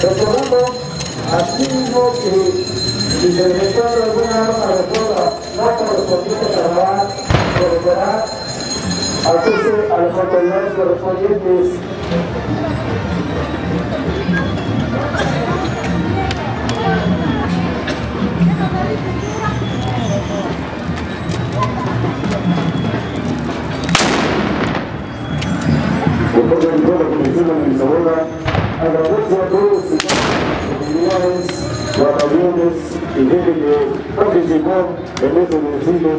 Recordando asimismo que si se alguna arma reserva no correspondiente trabajar, se deberá hacerse a las autoridades correspondientes. De la agradezco a todos sus comunidades, guardavientes y gente que participó en este desfile.